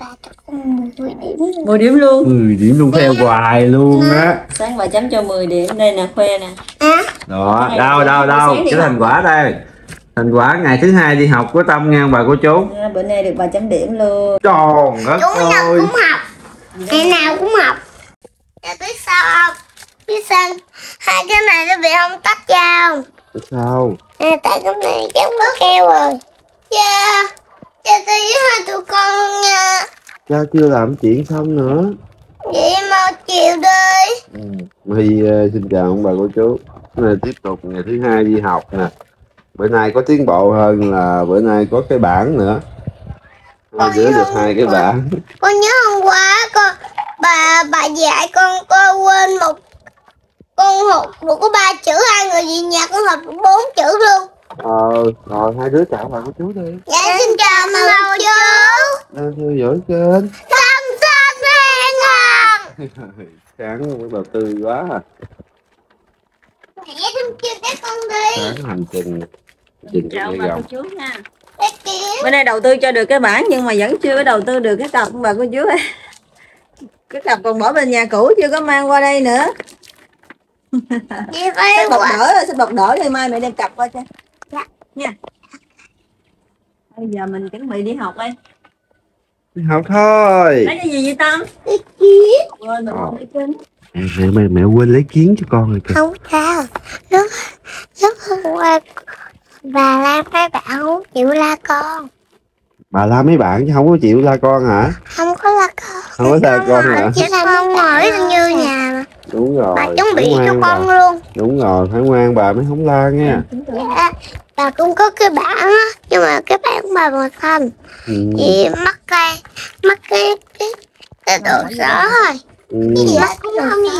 bà cho con 10 điểm luôn. 10 điểm luôn 10 điểm luôn theo hoài luôn á sáng bà chấm cho 10 điểm đây nè khoe nè À, đó đâu đâu đâu cái thành quả đây thành quả ngày thứ hai đi học của tâm nha bà cô chú à, bữa nay được bà chấm điểm luôn tròn đất chúng nào ơi cũng học. Ngày nào cũng học. Dạ biết sao không? Biết sao hai cái này nó bị không tách ra không? sao À, tại cái này giống có keo rồi. Dạ. Dạ tôi với hai tụi con nha. cha chưa làm chuyện xong nữa Vậy mau chịu đi. ừ. Huy ờ, xin chào ông bà cô chú Này, tiếp tục ngày thứ hai đi học nè bữa nay có tiến bộ hơn là bữa nay có cái bảng nữa hai đứa được hai cái bảng Con nhớ hôm qua con bà bà dạy con con quên một con được có ba chữ hai người về nhà con học bốn chữ luôn. Ờ rồi hai đứa chào bà cô chú đi Dạ xin chào mama chú. đang theo dõi kênh Tâm sinh hẹn hò. sáng bắt đầu tươi quá à. Mẹ thêm kêu các con đi. sáng hành trình trình chào cô gồng chú nha bữa nay đầu tư cho được cái bản nhưng mà vẫn chưa có đầu tư được cái cặp của bà cô chú ơi cái cặp còn bỏ bên nhà cũ chưa có mang qua đây nữa xách bọc đỡ rồi xách bọc đỡ đi mai mẹ đem cặp qua cho. Nha bây giờ mình chuẩn bị đi học đây đi học thôi lấy cái gì vậy tâm Cái kiến. quên lấy mẹ mẹ mẹ, mẹ quên lấy kiến cho con rồi kìa Không sao. Lúc lúc hôm qua bà Lan mấy bạn không chịu la con. bà la mấy bạn chứ không có chịu la con hả Không có la con. không có la con hả Chỉ là con ngồi như nhà mà. đúng rồi Bà chuẩn bị cho con bà. luôn. đúng rồi phải ngoan bà mới không la nha Dạ. Bà cũng có cái bảng á. Nhưng mà cái bảng bà màu xanh. ừ. Chị mắc cái mắc cái cái, cái đồ sở thôi. Ừ.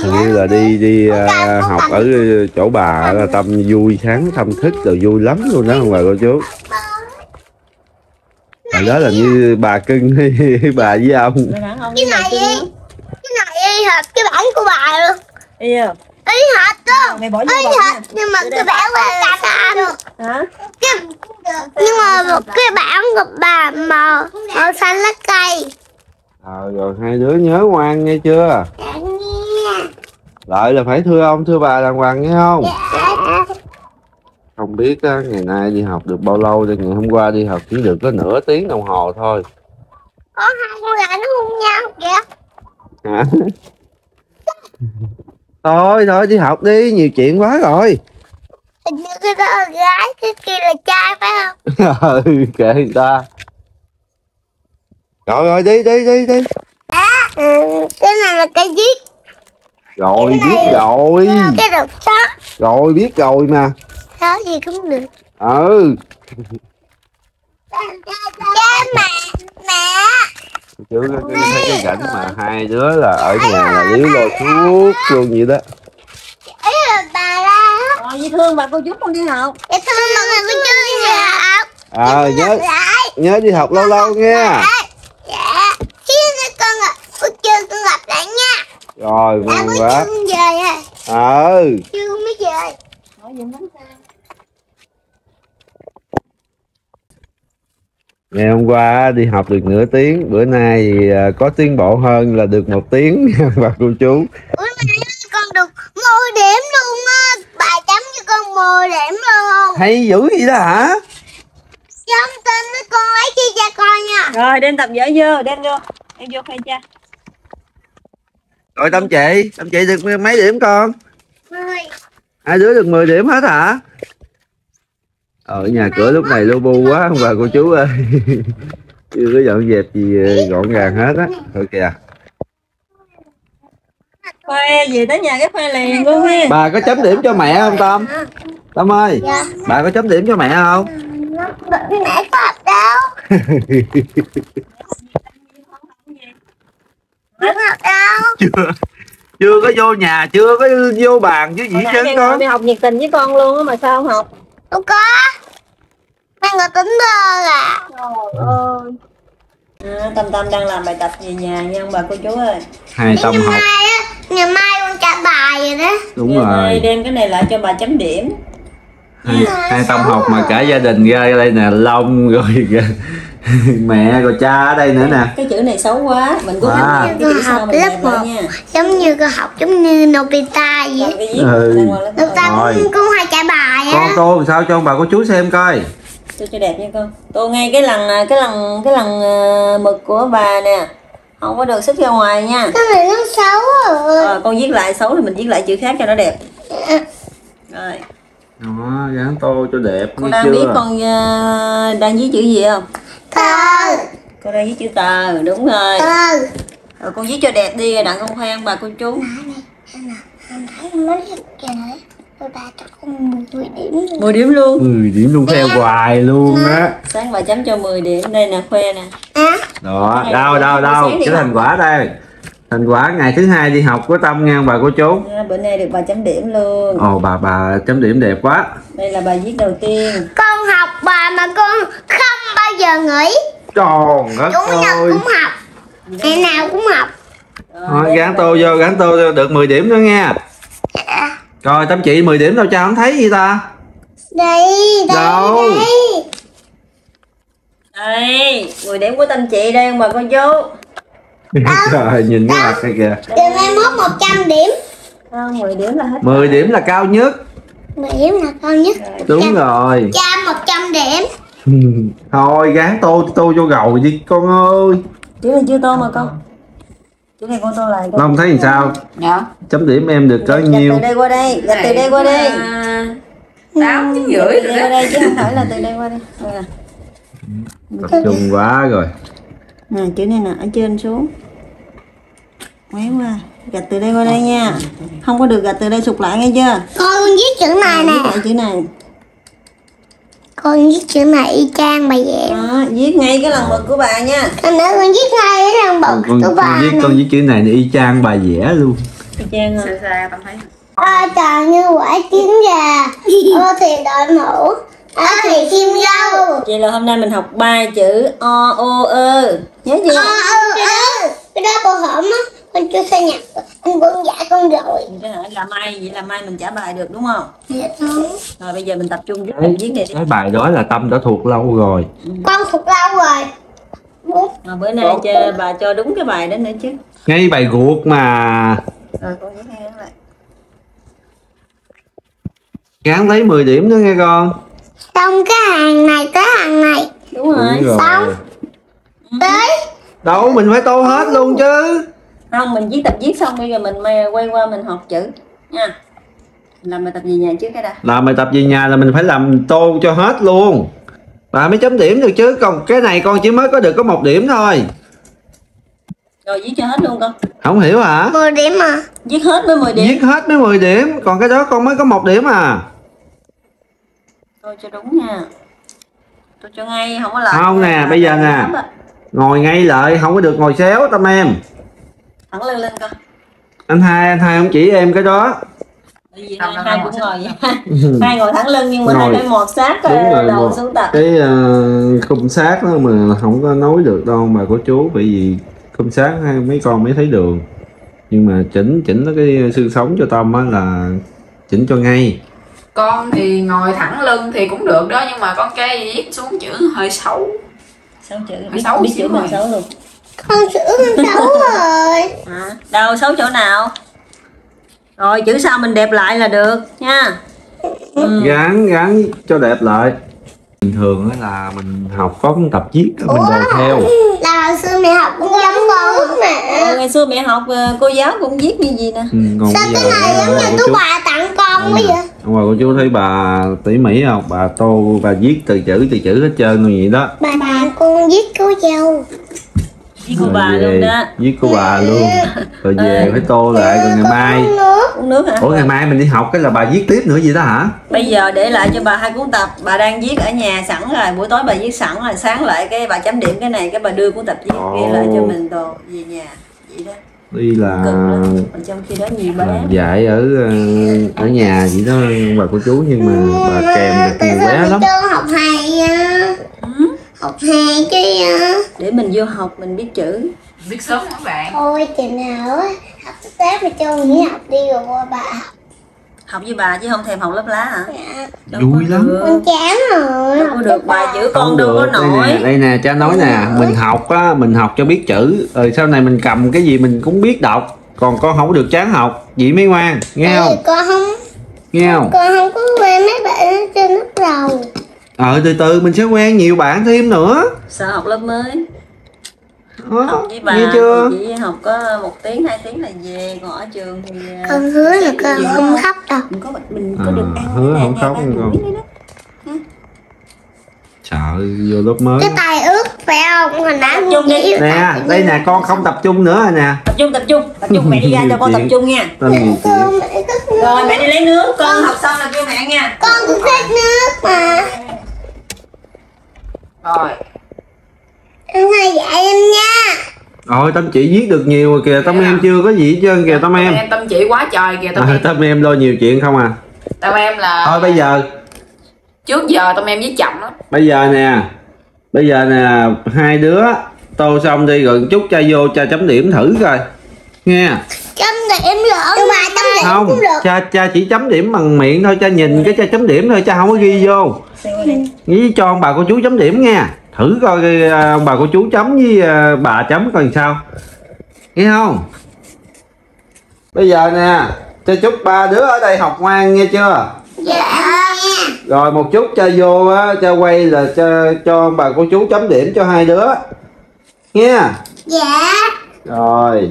Không như là đi đi à, học ở chỗ bà là tâm vui sáng thăm thức rồi vui lắm luôn đó ông bà cô chú Hồi đó là như bà cưng hay bà với ông Cái bản này đi đi. Cái này y hệt cái bảng của bà luôn. Y hệt luôn. mày bỏ vô Y hệt nhưng mà cái bảng là xanh. hả Cái, nhưng mà một cái bảng của bà màu màu xanh lá cây. Ờ, rồi hai đứa nhớ ngoan nghe chưa Dạ lại là phải thưa ông thưa bà đàng hoàng nghe không Dạ. không biết á, ngày nay đi học được bao lâu thì ngày hôm qua đi học chỉ được có nửa tiếng đồng hồ thôi Có hai con gà nó hôn nhau kìa. hả thôi thôi đi học đi nhiều chuyện quá rồi Hình như cái đó là gái, cái kia là trai phải không? ừ kệ người ta rồi rồi đi đi đi đi Ừ, cái này là cây viết, rồi biết rồi cái đầu sắt. rồi biết rồi mà Đó gì cũng được. ừ Cha mẹ, mẹ. chứ cái, thấy cái cảnh mà hai đứa là ở nhà là liếu lo suốt luôn vậy đó Ý là bà ra á. Ờ, dễ thương bà cô chú con đi học Dạ thưa mà mình có chơi nhà học. ờ nhớ Lại. nhớ đi học lâu lâu nha Dạ. Cái con gặp, buổi trưa con gặp lại nha. rồi buổi quá trưa con về à. ừ Chưa con mới về. Hỏi gì bánh sao ngày hôm qua đi học được nửa tiếng bữa nay thì à, có tiến bộ hơn là được một tiếng bà cô chú 10 điểm luôn. hay dữ vậy đó hả? Chấm tin với con lấy chi cho con nha. Rồi đem tập giấy vô đem vô. Đem vô khoe cha. Rồi tâm chị tâm chị được mấy điểm con? 10. hai đứa được 10 điểm hết hả? Ở nhà cửa lúc này lu bu quá ông bà cô chú ơi. Chưa có dọn dẹp gì ờ, gọn gàng hết á. Thôi kìa Khoe về tới nhà cái khoe liền luôn ha bà có chấm điểm cho mẹ không tâm? Tâm ơi Dạ. bà có chấm điểm cho mẹ không? Mẹ có học đâu. Chưa chưa có vô nhà chưa có vô bàn chứ gì chứ mẹ con mẹ học nhiệt tình với con luôn á mà sao không học? Không có. Mẹ ngồi tính thơ à. Trời ơi. À, Tâm Tâm đang làm bài tập về nhà nha ông bà cô chú ơi. Hai tâm học ngày mai con trả bài rồi đó. đúng Ngày mai rồi. đem cái này lại cho bà chấm điểm. Hai, hai tâm học mà cả gia đình ra đây nè lông rồi mẹ rồi cha ở đây nữa nè. Cái chữ này xấu quá mình có À. cái chữ sau mình Lớp một. nha. giống như cô học giống như Nobita vậy. Ừ. Nobita Rồi. cũng, cũng hay trả bài con tô sao cho ông bà cô chú xem coi. Tôi cho đẹp nha con. Tôi ngay cái lần cái lần cái lần ờ, mực của bà nè không có được xuất ra ngoài nha. Cái này nó xấu rồi rồi con viết lại xấu thì mình viết lại chữ khác cho nó đẹp. Rồi. Đó dán tô cho đẹp con đang chưa? viết con ờ, đang viết chữ gì không? Thơ con đang viết chữ tờ đúng rồi. Thơ rồi con viết cho đẹp đi rồi đặng con khoan bà cô chú. Anh thấy nó rất ba cho con 10 điểm luôn. 10 điểm luôn. 10 điểm luôn theo hoài luôn á. Sáng bà chấm cho 10 điểm đây nè khoe nè. Đó đâu đâu đâu cái thành quả đây. Thành quả ngày thứ hai đi học của tâm nha ông bà cô chú. À, bữa nay được bà chấm điểm luôn. Ồ bà bà chấm điểm đẹp quá. Đây là bài viết đầu tiên. Con học bà mà con không bao giờ nghỉ. Tròn đất chủ nhật ơi. cũng học. Ngày nào cũng học. Thôi đây gắn tô vô gắn tô vô. Được 10 điểm nữa nha. Dạ. Rồi tâm chị 10 điểm đâu cha không thấy gì ta? Đây đây Đâu? đây. Đây 10 điểm của tâm chị đây bà cô chú. Trời nhìn cái mặt này kìa. Từ mai mốt 100 điểm. Không 10 điểm là hết 10 điểm là cao nhất. 10 điểm là cao nhất. Đúng rồi. cha 100 điểm. Thôi gán tô tô vô gầu đi con ơi. Chữ này chưa tô mà con chữ này con tô lại con Long thấy làm sao? Dạ. Chấm điểm em được có Gạch nhiêu từ đây qua đây. Gạch từ đây qua đây. Tám chín Gạch rưỡi từ rồi đây qua đây chứ không phải là từ đây qua đây. Tập trung quá rồi. Nè chữ này nè ở trên xuống. Méo qua gạch từ đây qua đây nha. Không có được gạch từ đây sụt lại nghe chưa? Con viết chữ này viết nè. lại chữ này con viết chữ này y chang bà vậy. Đó viết ngay cái lần mực của bà nha. Con nói con viết ngay cái con, bột con, của con bà viết con viết chữ này y chang bà vẽ luôn. Y chang Xa rồi xa tao thấy. A tròn như quả trứng gà. O thì đội mũ. A thì chim dâu. vậy là hôm nay mình học ba chữ o o ơ. Nhớ chưa Ơ ơ ơ. Cái đó cô hổm á Con chưa xây nhạc Anh cũng dạy con rồi. Cái là mai vậy là mai mình trả bài được đúng không? Dạ không rồi bây giờ mình tập trung viết này đi. cái bài đó là tâm đã thuộc lâu rồi. Con thuộc lâu rồi. Rồi bữa nay cho bà cho đúng cái bài đó nữa chứ. Ngay bài ruột mà rồi con viết ngay đó lại. Gán lấy 10 điểm nữa nghe con. Xong cái hàng này tới hàng này. Đúng rồi. Đúng rồi. Xong. Tới. Đâu mình phải tô hết luôn chứ không mình viết tập viết xong bây giờ mình may- quay qua mình học chữ nha. Làm bài tập gì nhà trước cái đã. Làm bài tập về nhà là mình phải làm tô cho hết luôn. Bà mới chấm điểm được chứ còn cái này con chỉ mới có được có một điểm thôi. Rồi viết cho hết luôn con. Không hiểu hả? 10 điểm mà. Viết hết mới 10 điểm. Viết hết mới 10 điểm còn cái đó con mới có một điểm à. Tôi cho đúng nha. Tôi cho ngay không có lại. Không nè, bây giờ nè. ngồi ngay lại không có được ngồi xéo tâm em thẳng lên lên con anh hai anh hai không chỉ em cái đó Tại vì Không, hai, hai cũng ngồi vậy hai ngồi thẳng lưng nhưng mà hai Ngồi. phải một sát Đúng ờ, rồi, đầu một. xuống tập cái uh, khung sát đó mà không có nói được đâu bà của chú bởi vì khung sát hai mấy con mới thấy đường nhưng mà chỉnh chỉnh nó cái xương sống cho tâm á là chỉnh cho ngay Con thì ngồi thẳng lưng thì cũng được đó nhưng mà con trai viết xuống chữ hơi xấu. sáu chữ biết, xấu biết xíu chữ rồi. xấu luôn Con sữa con xấu rồi. À, đâu xấu chỗ nào? Rồi chữ sau mình đẹp lại là được nha. Ừ. gắn gắn cho đẹp lại. Bình thường á là mình học có tập viết mình đồ theo. Là hồi xưa mẹ học cũng giống con mà. Ờ, ngày xưa mẹ học ờ, cô giáo cũng viết như gì nè. Ừ, còn Sao cái này giống bà như chú bà tặng con quá vậy? Ông bà cô chú thấy bà tỉ mỉ không bà tô bà viết từ chữ từ chữ hết trơn như vậy đó. Bà tặng con viết cô dâu viết của Rồi bà về luôn đó. viết của bà luôn. Rồi về Ừ. phải tô lại rồi ngày mai. Uống nước. Hả? Ủa ngày mai mình đi học cái là bà viết tiếp nữa gì đó hả? Bây giờ để lại cho bà hai cuốn tập. Bà đang viết ở nhà sẵn rồi. Buổi tối bà viết sẵn rồi. Sáng lại cái bà chấm điểm cái này cái bà đưa cuốn tập viết ghi lại cho mình đồ. Về nhà. Vậy đó. Đi là trong khi đó nhiều bé. dạy ở ờ, ở nhà vậy đó bà cô chú nhưng mà bà kèm được nhiều bé lắm. học? Ừ. Học hè chứ à? để mình vô học mình biết chữ. Biết sớm các bạn. Thôi chừng nào á Học tới Tết mà cho nghỉ học đi rồi qua bà học. Học với bà chứ không thèm học lớp lá hả? Dạ. Đâu Vui lắm. được. con chán rồi đâu có được bài chữ con không đâu có được. Đây nổi nè đây nè cha nói nè mình học á mình học cho biết chữ. Rồi sau này mình cầm cái gì mình cũng biết đọc. Còn con không có được chán học vậy mới ngoan nghe không? con không nghe không? con không có quen mấy bạn ở trên lớp đầu ờ từ từ mình sẽ quen nhiều bạn thêm nữa. Sao học lớp mới? Đó, học với bà nghe chưa? chỉ học có một tiếng hai tiếng là về còn ở trường thì à, con hứa là con không khóc đâu. mình có mình có À, được ăn hứa không khóc đó. sợ vô lớp mới. Cái tay ướt phải không? Hồi nãy Chung đi. nè đây nè con không tập trung nữa rồi nè. Tập trung tập trung. Tập trung mẹ đi ra cho con tập trung nha. rồi mẹ đi lấy nước. Con học xong là kêu mẹ nha. con cũng thích nước mà rồi. Anh hai dạy em nha. Rồi tâm chị viết được nhiều rồi kìa. Tâm Dạ. em chưa có gì hết trơn kìa tâm em. Em tâm chỉ quá trời kìa tâm à, em. Tâm em lo nhiều chuyện không à? Tâm em là thôi bây giờ. Trước giờ tâm em viết chậm lắm bây giờ nè. Bây giờ nè hai đứa tô xong đi rồi chút cha vô cha chấm điểm thử coi. Nghe. Chấm điểm nhưng mà chấm điểm không cũng được. cha cha chỉ chấm điểm bằng miệng thôi cha nhìn cái cha chấm điểm thôi cha không có ghi vô. Nghĩ cho ông bà cô chú chấm điểm nha thử coi à, ông bà cô chú chấm với à, bà chấm coi sao. Nghe không? Bây giờ nè cha chúc ba đứa ở đây học ngoan nghe chưa? Dạ rồi một chút cha vô á cha quay là cha cho ông bà cô chú chấm điểm cho hai đứa. Nghe? Dạ. Rồi.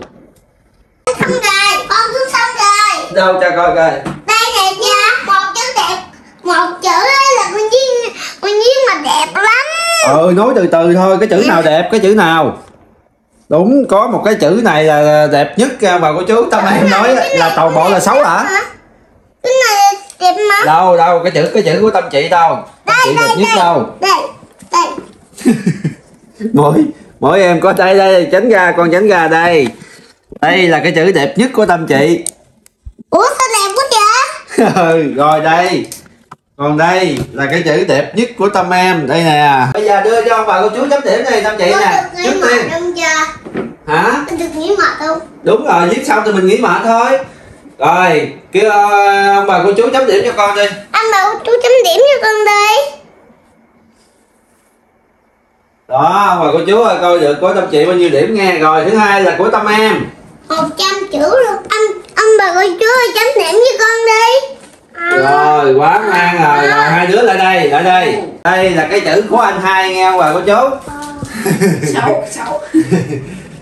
Xong rồi con cứ xong rồi. Đâu cha coi coi đây đẹp nha một chữ đẹp một chữ ấy là con viết con viết mà đẹp lắm ừ nói từ từ thôi cái chữ nào đẹp cái chữ nào? Đúng có một cái chữ này là đẹp nhất nha bà cô chú tâm em nói là toàn bộ là xấu hả? cái này đẹp mà. Đâu đâu cái chữ cái chữ của tâm chị đâu? Tâm chị đẹp nhất đâu? Đây đây. Mỗi mỗi em có đây đây tránh ra con tránh ra đây. Đây là cái chữ đẹp nhất của tâm chị. Ủa sao đẹp quá vậy? Ừ, rồi đây còn đây là cái chữ đẹp nhất của tâm em. Đây nè. Bây giờ đưa cho ông bà cô chú chấm điểm này tâm chị nè. trước mệt tiên hả? Con được nghỉ mệt không? Đúng rồi viết xong thì mình nghỉ mệt thôi. Rồi kêu ờ, ông bà cô chú chấm điểm cho con đi. Anh bảo chú chấm điểm cho con đi. Đó ông bà cô chú ơi coi được của tâm chị bao nhiêu điểm nghe. Rồi thứ hai là của tâm em. Một trăm chữ luôn anh anh bà cô chú ơi chấm điểm cho con đi à, rồi quá ngoan rồi rồi hai đứa lại đây lại đây. Đây là cái chữ của anh hai nghe ông bà cô chú? Xấu xấu.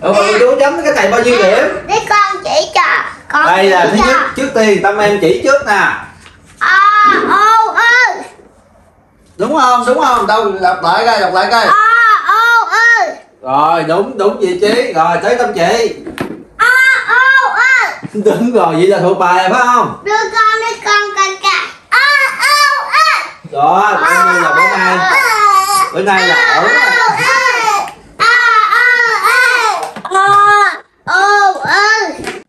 Ông bà cô chú chấm cái này bao nhiêu điểm? Để con chỉ cho con đây là thứ nhất trước tiên tâm em chỉ trước nè. A o ơ đúng không đúng không? Đâu đọc lại coi đọc lại coi. A o ơ rồi đúng đúng vị trí. Rồi tới tâm chị. A o ơ đúng rồi vậy là thuộc bài phải không? Đưa con đi con đó coi như là bữa nay. Bữa nay là ở.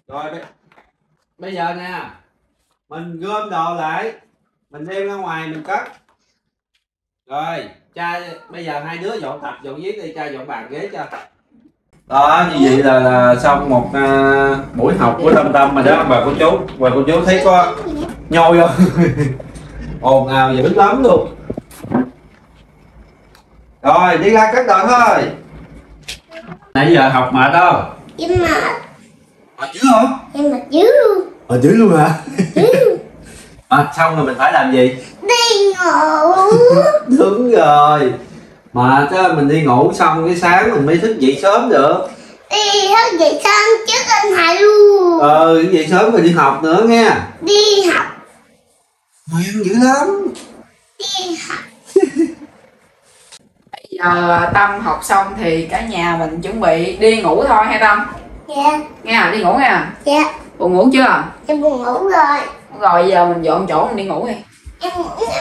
Rồi bây- bây giờ nè mình gom đồ lại mình đem ra ngoài mình cất. Rồi cha bây giờ hai đứa dọn tập dọn viết đi cha dọn bàn ghế cho. Đó như vậy là, là xong một uh, buổi học của tâm tâm mà đó bà cô chú bà cô chú thấy có nhôi không? ồn ào dữ lắm luôn. Rồi đi ra cất đồ thôi. Nãy giờ học mệt đâu nhưng mà mệt dữ hả? Nhưng mà dữ luôn. Mệt dữ luôn hả? À, xong rồi mình phải làm gì? Đi ngủ. Đúng rồi. Mà chứ mình đi ngủ xong cái sáng mình mới thức dậy sớm được. Đi thức dậy sớm trước anh hải luôn. Ờ dậy sớm rồi đi học nữa nghe. Đi học ngoan dữ lắm. Đi học bây giờ tâm học xong thì cả nhà mình chuẩn bị đi ngủ thôi hay tâm? Dạ. Nghe à đi ngủ nghe à? Dạ. Buồn ngủ chưa? Em buồn ngủ rồi. Rồi giờ mình dọn chỗ mình đi ngủ đi. Em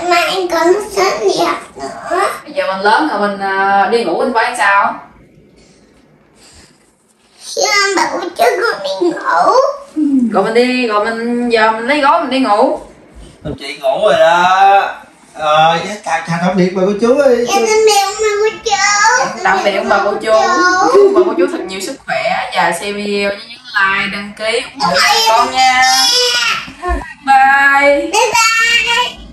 mà em còn sớm đi học nữa. Bây giờ mình lớn rồi mình à, đi ngủ mình phải sao? Anh bảo chứ con đi ngủ. Rồi mình đi rồi mình giờ mình lấy gối mình đi ngủ chị ngủ rồi đó. Rồi chào chào tạm biệt bà cô chú ơi. Em tạm biệt ông bà cô chú. Tạm biệt ông bà cô chú. bà cô chú thật nhiều sức khỏe. Và xem video nhớ nhấn like đăng ký. Ủng hộ con nha. Bye. Bye bye